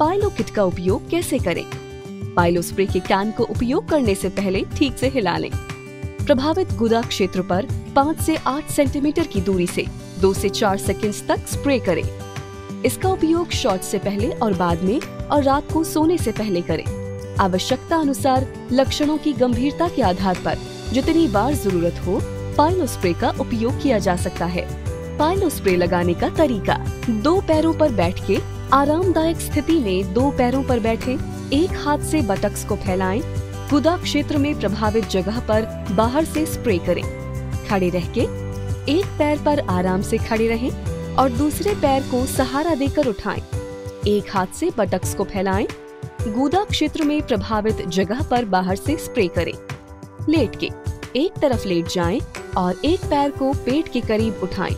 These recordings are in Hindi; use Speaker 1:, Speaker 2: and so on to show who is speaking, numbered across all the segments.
Speaker 1: पाइलो किट का उपयोग कैसे करें? पाइलो स्प्रे के कैन को उपयोग करने से पहले ठीक से हिला लें। प्रभावित गुदा क्षेत्र पर 5 से 8 सेंटीमीटर की दूरी से 2 से 4 सेकंड्स तक स्प्रे करें। इसका उपयोग शॉट से पहले और बाद में और रात को सोने से पहले करें। आवश्यकता अनुसार लक्षणों की गंभीरता के आधार पर जितनी बार ज़रूरत हो पाइलो स्प्रे का उपयोग किया जा सकता है। पाइलो स्प्रे लगाने का तरीका, दो पैरों पर बैठ के आरामदायक स्थिति में दो पैरों पर बैठे एक हाथ से बटक्स को फैलाएँ, गुदा क्षेत्र में प्रभावित जगह पर बाहर से स्प्रे करें खड़े रह के एक पैर पर आराम से खड़े रहें और दूसरे पैर को सहारा देकर उठाएँ। एक हाथ से बटक्स को फैलाएँ, गुदा क्षेत्र में प्रभावित जगह पर बाहर से स्प्रे करें लेट के एक तरफ़ लेट जाएँ और एक पैर को पेट के करीब उठाएँ।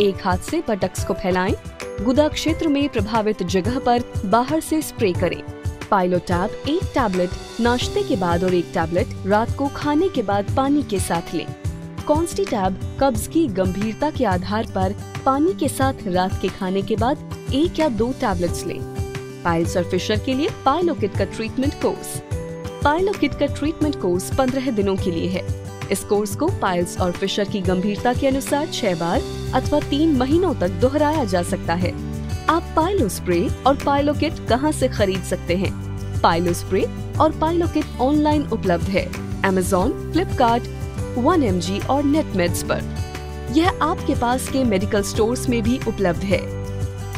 Speaker 1: एक हाथ से बटक्स को फैलाएँ, गुदा क्षेत्र में प्रभावित जगह पर बाहर से स्प्रे करें। पाइलो टैब एक टैबलेट नाश्ते के बाद और एक टैबलेट रात को खाने के बाद पानी के साथ लें। कॉन्स्टी टैब कब्ज की गंभीरता के आधार पर पानी के साथ रात के खाने के बाद एक या दो टैबलेट्स लें। पाइल्स और फिशर के लिए पाइलो किट का ट्रीटमेंट कोर्स। पाइलो किट का ट्रीटमेंट कोर्स 15 दिनों के लिए है। इस कोर्स को पाइल्स और फिशर की गंभीरता के अनुसार छह बार अथवा तीन महीनों तक दोहराया जा सकता है। आप पाइलो स्प्रे और पाइलो किट कहाँ से खरीद सकते हैं? पाइलो स्प्रे और पाइलो किट ऑनलाइन उपलब्ध है। Amazon, फ्लिपकार्ट वन एम और नेटमेड्स पर। यह आपके पास के मेडिकल स्टोर्स में भी उपलब्ध है।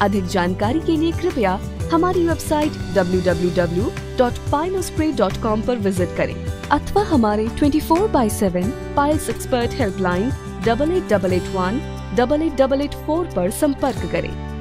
Speaker 1: अधिक जानकारी के लिए कृपया हमारी वेबसाइट www.pilospray.com पर विज़िट करें. अथवा हमारे 24 four by seven piles expert helpline double eight double eight one double eight double eight four पर संपर्क करें.